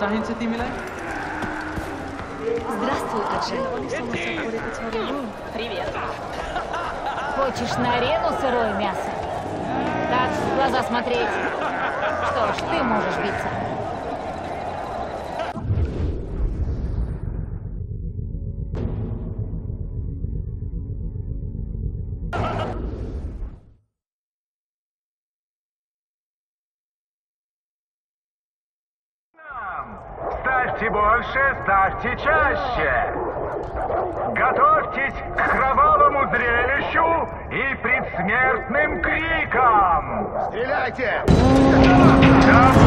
صحيح نسيتي Здравствуй, Аджай. Привет. Хочешь на арену сырое мясо? Так, в глаза смотреть. Что ж, ты можешь биться. больше, ставьте чаще. Готовьтесь к кровавому зрелищу и предсмертным крикам. Стреляйте! Да,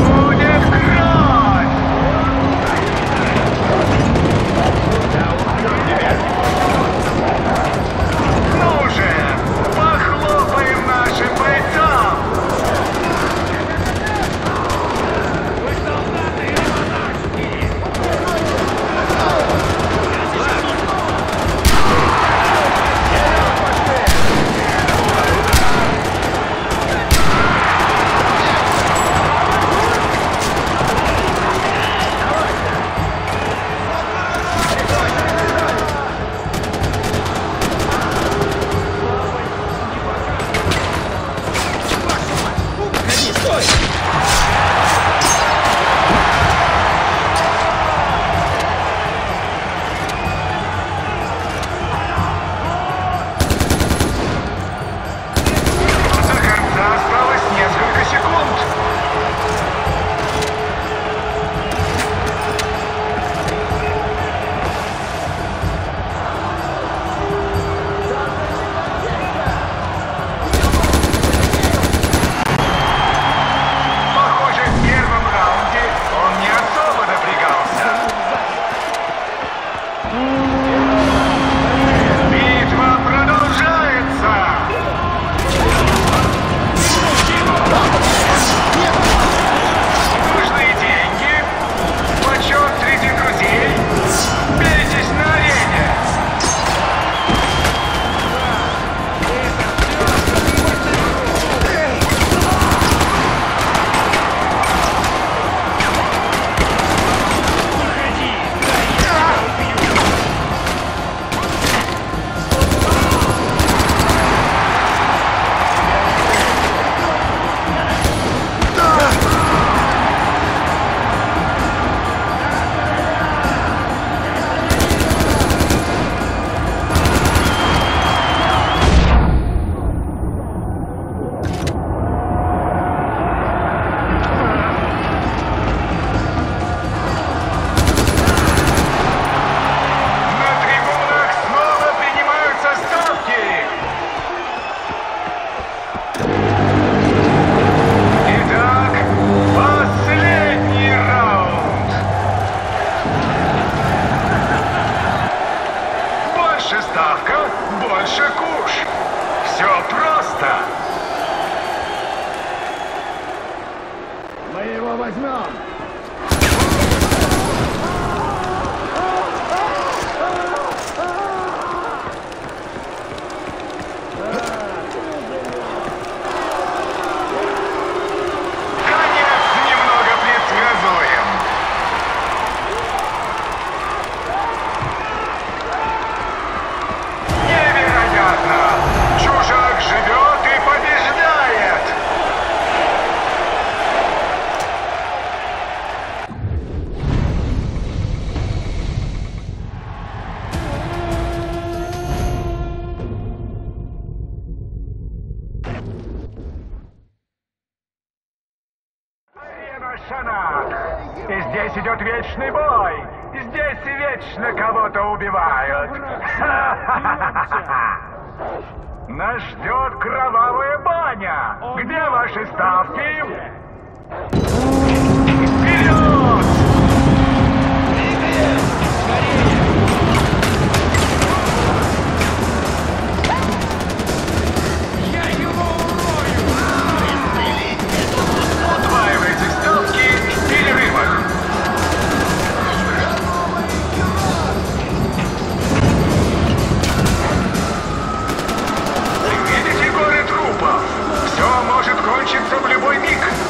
Сенат! И здесь идет вечный бой! Здесь вечно кого-то убивают! Нас ждет кровавая баня! Где ваши ставки? закончится в любой миг.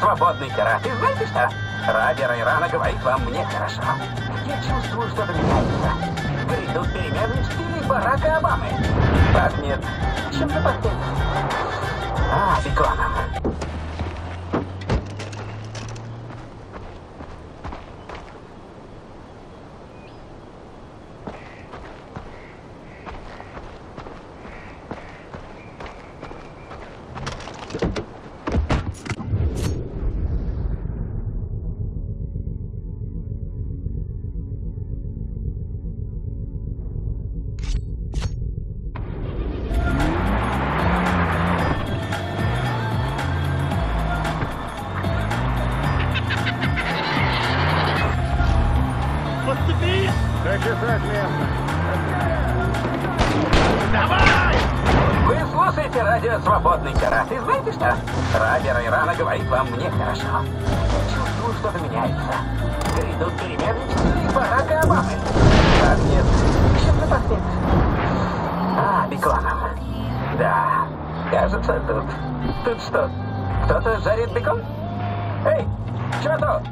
«Свободный Кират». И знаете что? Радио Райрана говорит вам «мне хорошо». Я чувствую, что-то меняется. Грядут перемены в стиле Барака Обамы. Пахнет чем-то пахнет. А, беконом. «Свободный Кират». И знаете что? Радио Райрана говорит вам «мне хорошо». Чувствую, что-то меняется. Грядут перемены стиле Барака Обамы. Пахнет. Чем-то пахнет. А, беконом. Да, кажется, тут... Тут что, кто-то жарит бекон? Эй, чё тут?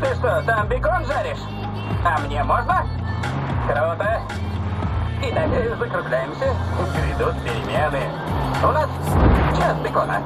Ты что, там бекон жаришь? А мне можно? Круто. Итак, э, закругляемся. Грядут перемены. У нас شرکت می‌کنند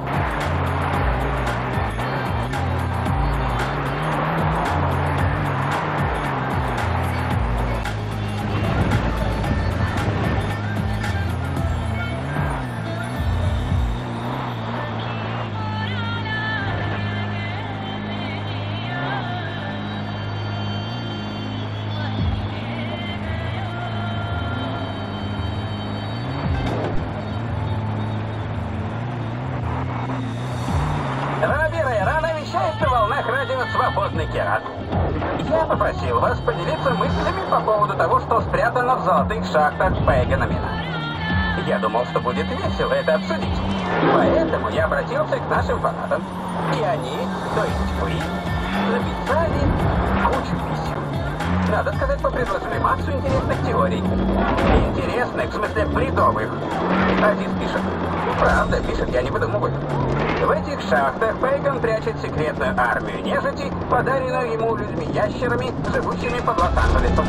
что спрятано в золотых шахтах Пейганамина. Я думал, что будет весело это обсудить. Поэтому я обратился к нашим фанатам. И они, то есть вы, написали кучу писем. Надо сказать, попредложили массу интересных теорий. Интересных, в смысле бредовых. Один пишет. Правда, пишет, я не выдумываю. В этих шахтах Пейган прячет секретную армию нежити, подаренную ему людьми-ящерами, живущими под Лос-Анджелесом.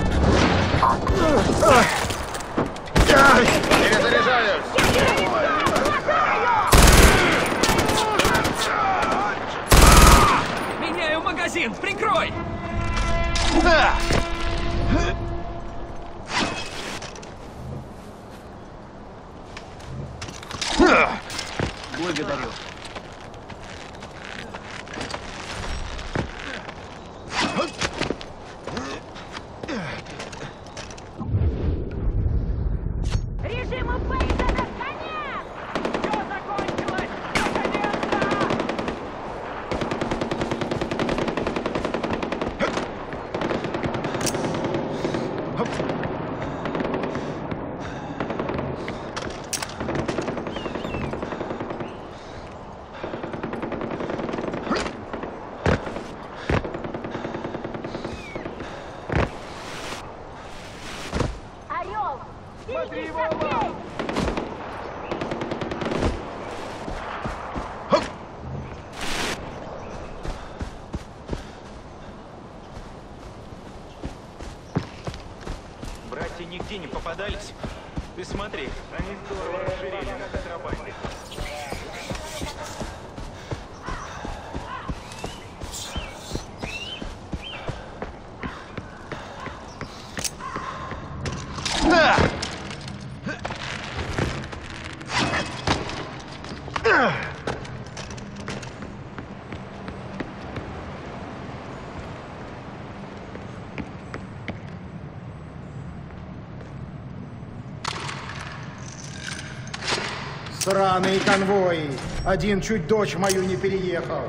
Сраные конвои. Один чуть дочь мою не переехал.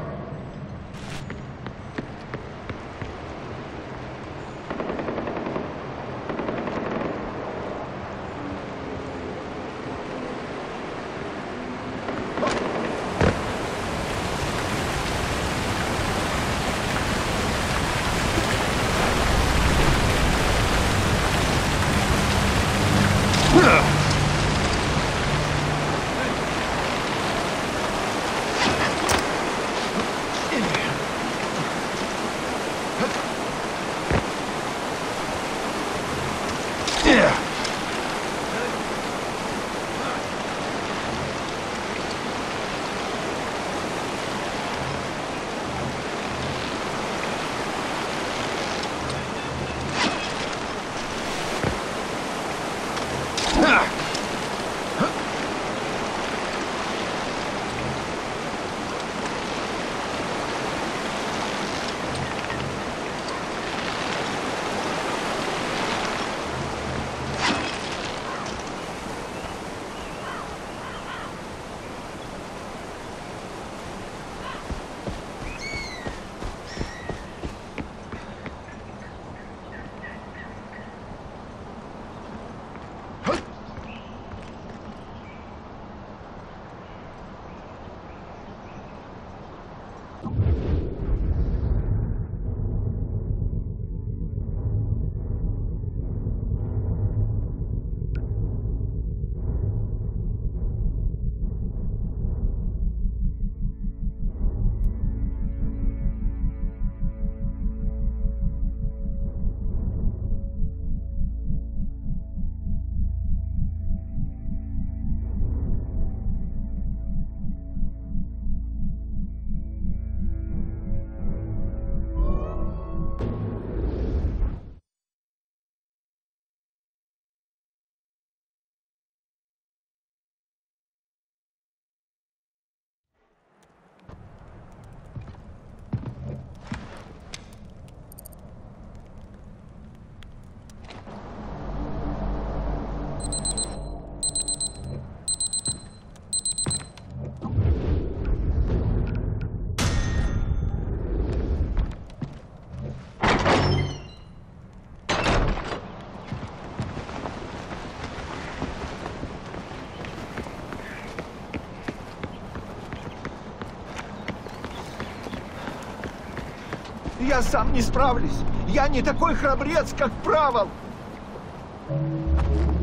Я сам не справлюсь. Я не такой храбрец, как Правол.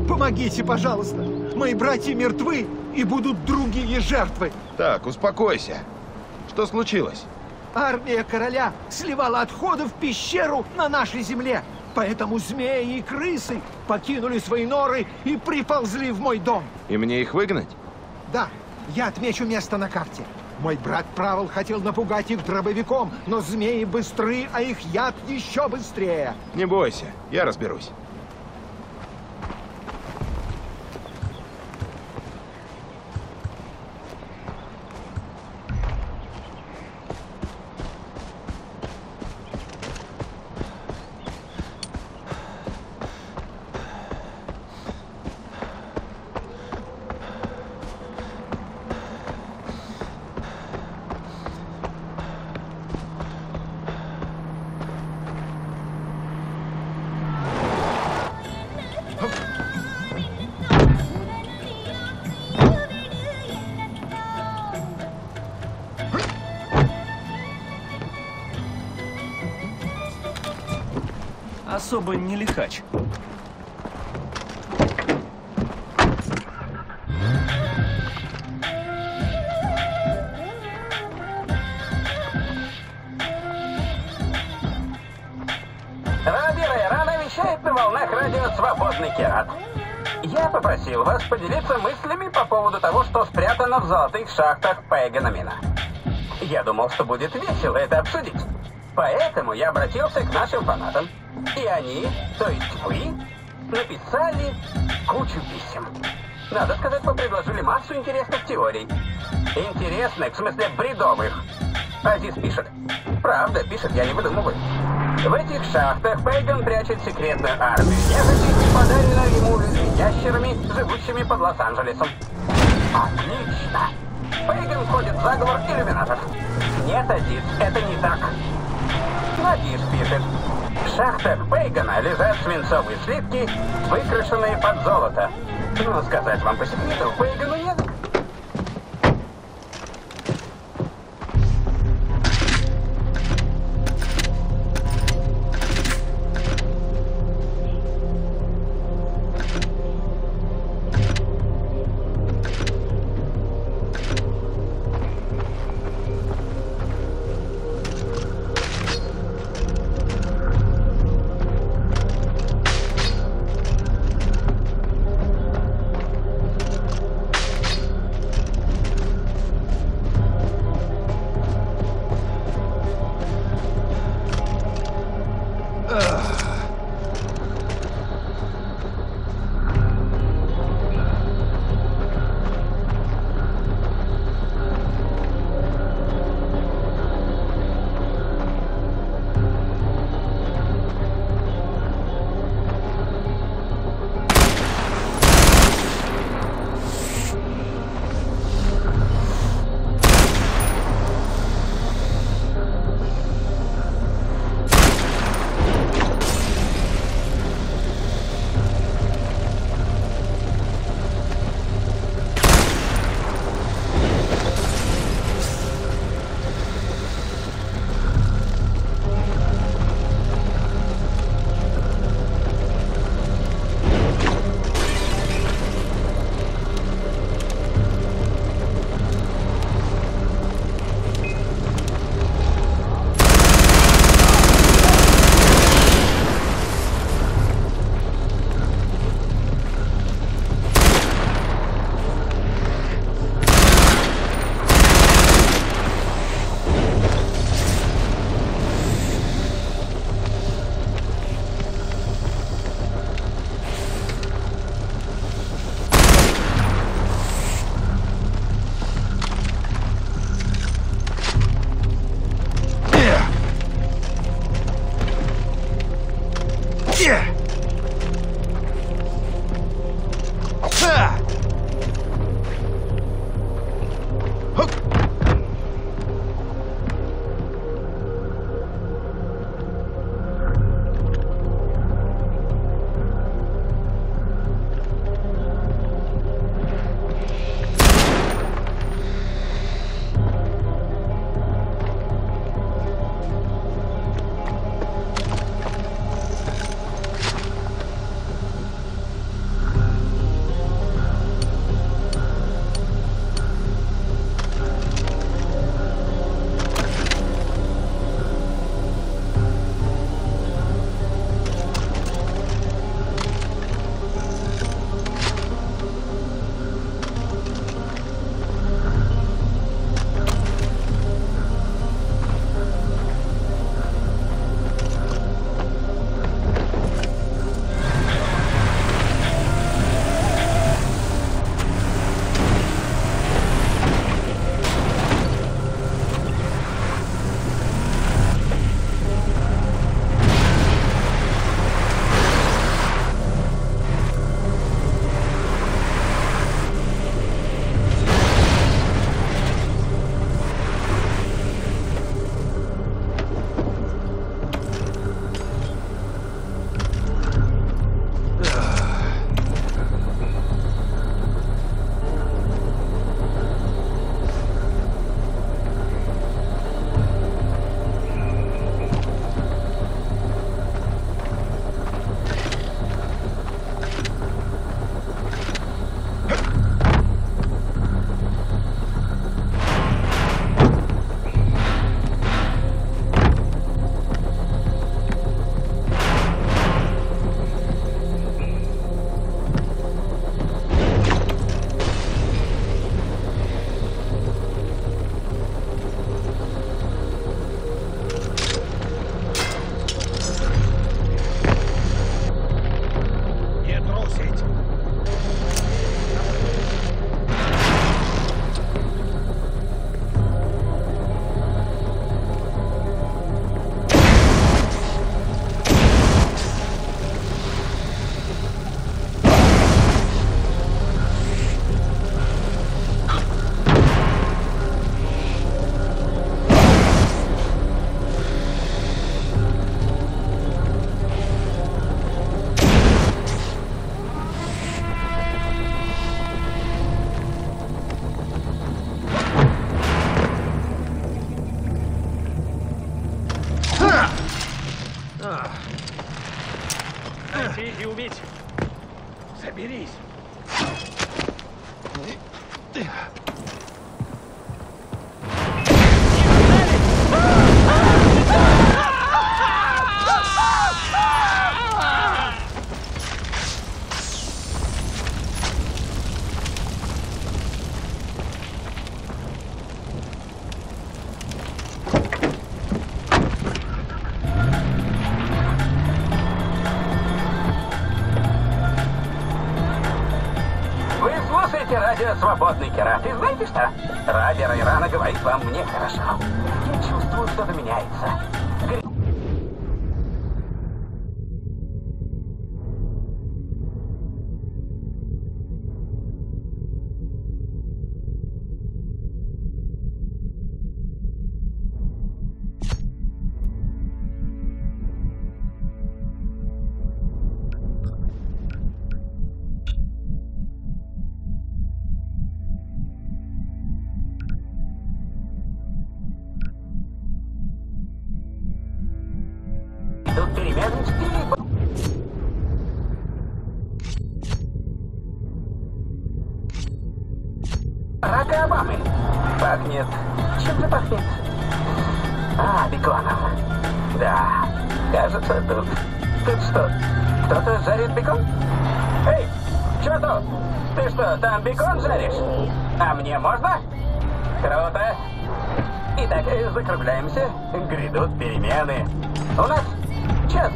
Помогите, пожалуйста. Мои братья мертвы, и будут другие жертвы. Так, успокойся. Что случилось? Армия короля сливала отходы в пещеру на нашей земле. Поэтому змеи и крысы покинули свои норы и приползли в мой дом. И мне их выгнать? Да, я отмечу место на карте. Мой брат Правил хотел напугать их дробовиком, но змеи быстры, а их яд еще быстрее. Не бойся, я разберусь. Рабира Ирана вещает на «Свободный Керат». Я попросил вас поделиться мыслями по поводу того, что спрятано в золотых шахтах Пейганамина. Я думал, что будет весело это обсудить. Поэтому я обратился к нашим фанатам. И они, то есть вы, написали кучу писем. Надо сказать, вы предложили массу интересных теорий. Интересных, в смысле бредовых. Азиз пишет. Правда, пишет, я не выдумываю. В этих шахтах Пейган прячет секретную армию нежити, подаренную ему ящерами, живущими под Лос-Анджелесом. Отлично! Пейган входит в заговор иллюминатов. Нет, Азиз, это не так. Надиш пишет. Шахтах Пейгана лежат свинцовые слитки, выкрашенные под золото. Ну, сказать вам по секрету, Пейгану «Свободный Керат». И знаете что? Радио Райрана У нас час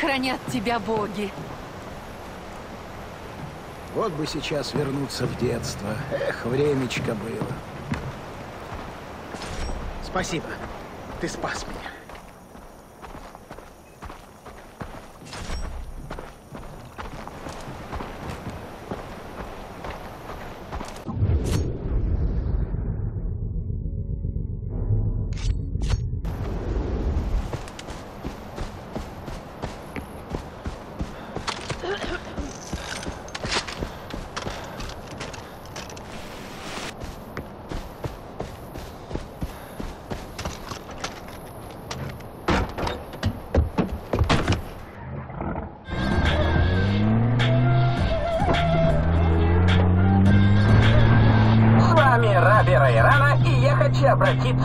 хранят тебя боги. Вот бы сейчас вернуться в детство. Эх, времечко было. Спасибо. Ты спас меня.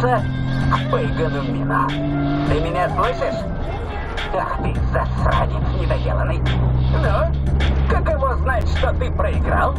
Обратиться к Пейгану Мина. Ты меня слышишь? Ах ты, засранец недоделанный. Ну, каково знать, что ты проиграл?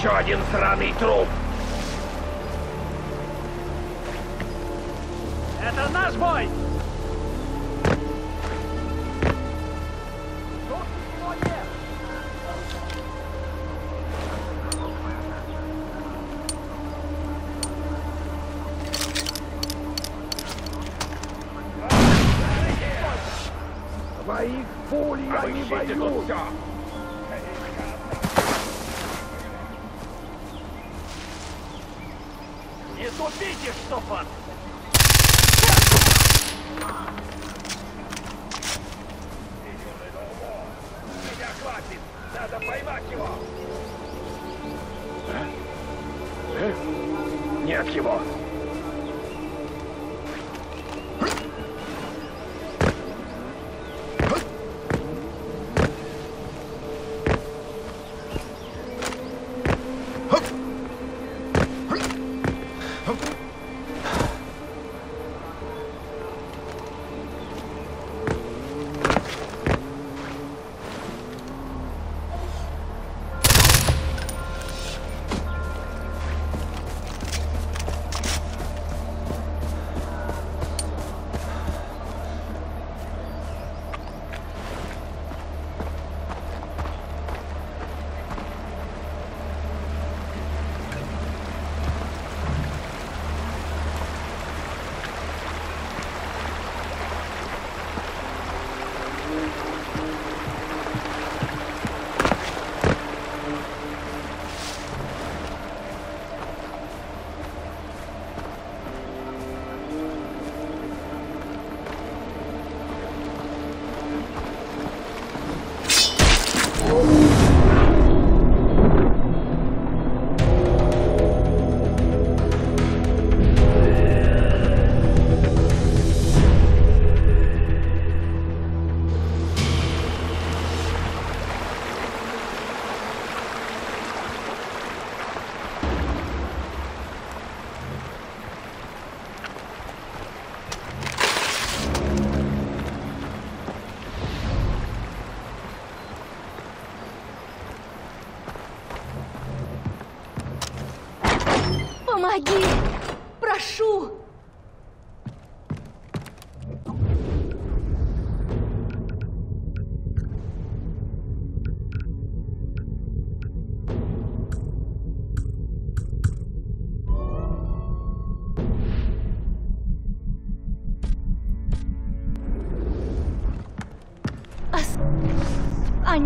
еще один сраный труп. от его.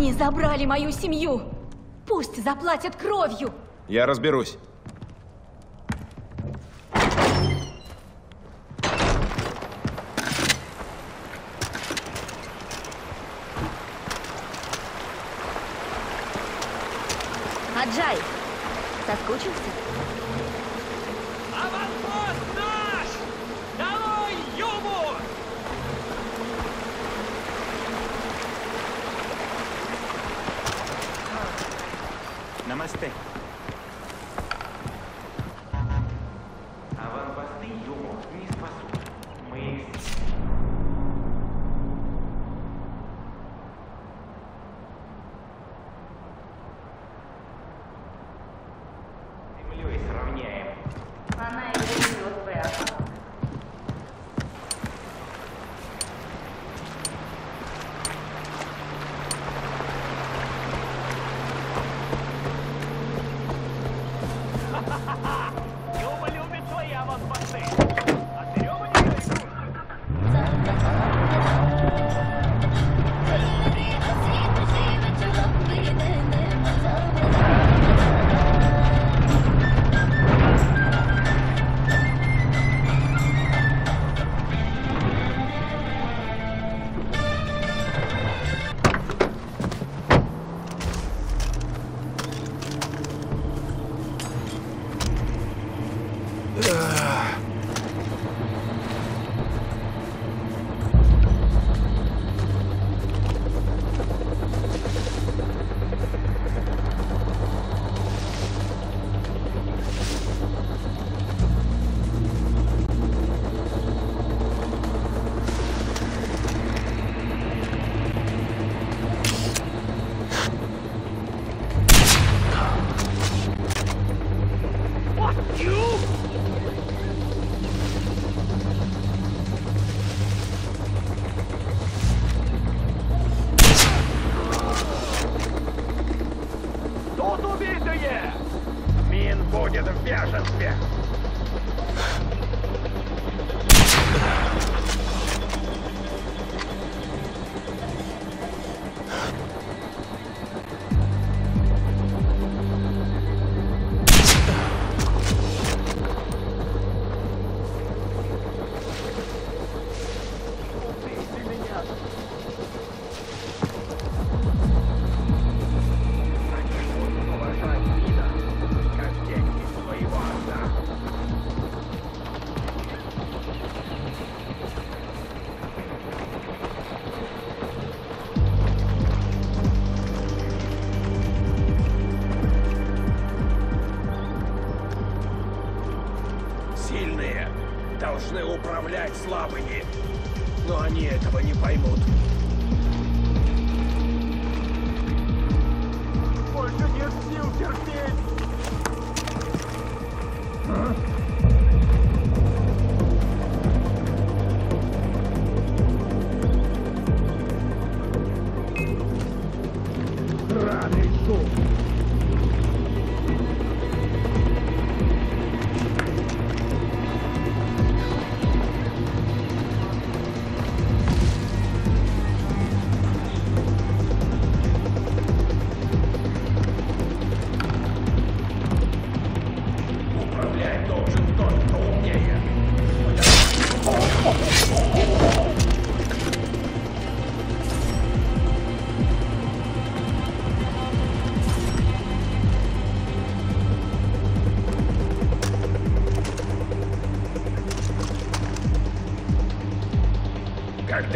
Они забрали мою семью. Пусть заплатят кровью. Я разберусь.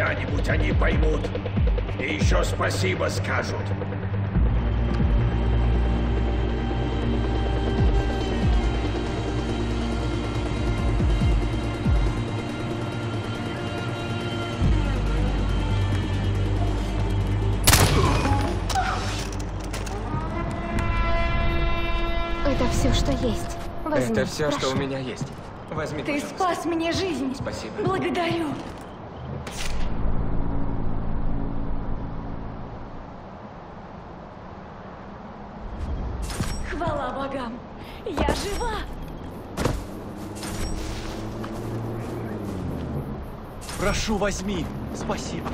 Когда-нибудь они поймут и еще спасибо скажут. Это все, что есть. Возьми, Это все, что прошу. у меня есть. Возьми, Ты пожалуйста. спас мне жизнь. Спасибо. Благодарю. Прошу, возьми. Спасибо.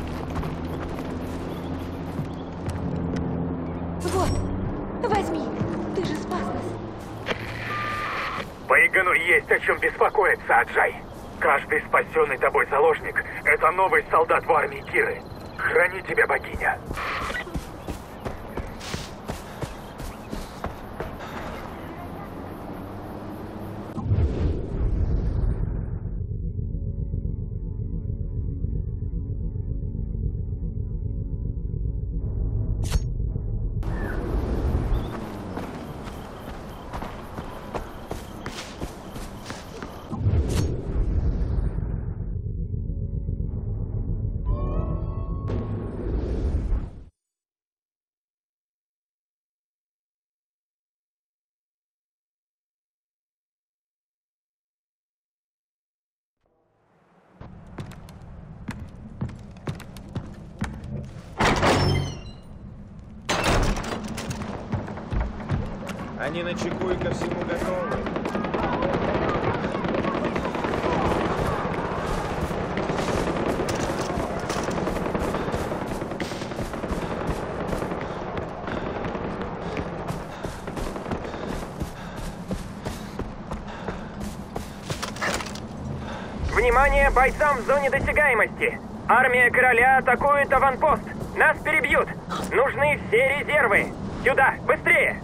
Вот. Возьми. Ты же спас нас. Пейгану есть о чем беспокоиться, Аджай. Каждый спасенный тобой заложник — это новый солдат в армии Киры. Храни тебя, богиня. Они на чеку и ко всему готовы. Внимание бойцам в зоне досягаемости! Армия короля атакует аванпост! Нас перебьют! Нужны все резервы! Сюда, быстрее!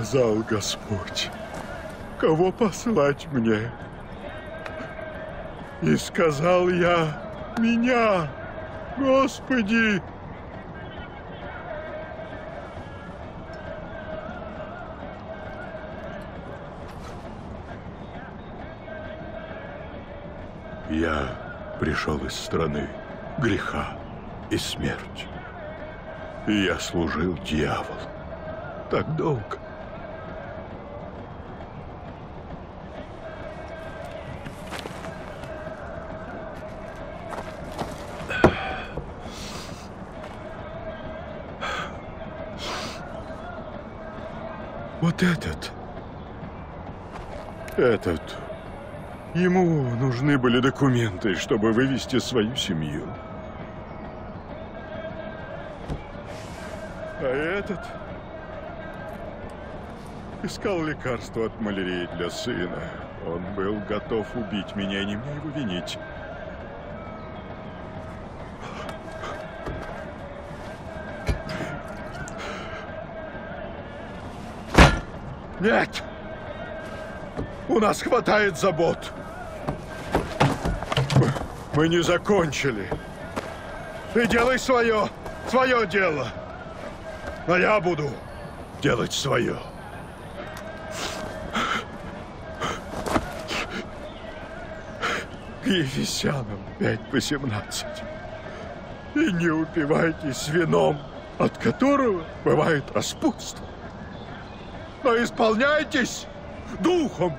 Сказал Господь, кого послать мне? И сказал я, меня, Господи! Я пришел из страны греха и смерти. И я служил дьяволу так долго. Этот. Этот. Ему нужны были документы, чтобы вывести свою семью. А этот искал лекарство от малярии для сына. Он был готов убить меня, не мне его винить. Нет! У нас хватает забот. Мы не закончили. Ты делай свое, свое дело. А я буду делать свое. К Ефесянам 5 по 17. И не упивайтесь вином, от которого бывает распутство. Но исполняйтесь духом.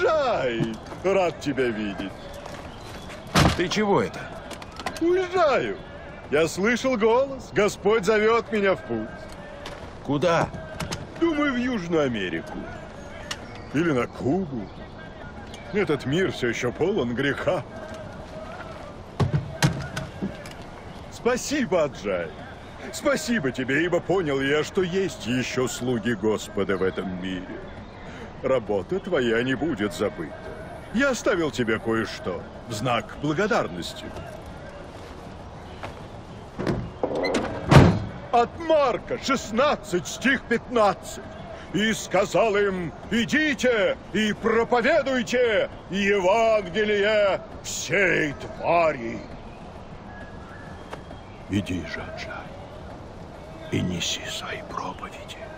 Аджай! Рад тебя видеть. Ты чего это? Уезжаю. Я слышал голос. Господь зовет меня в путь. Куда? Думаю, в Южную Америку. Или на Кубу. Этот мир все еще полон греха. Спасибо, Аджай. Спасибо тебе, ибо понял я, что есть еще слуги Господа в этом мире. Работа твоя не будет забыта. Я оставил тебе кое-что в знак благодарности. От Марка 16, стих 15. И сказал им, идите и проповедуйте Евангелие всей твари. Иди же, Аджай, и неси свои проповеди.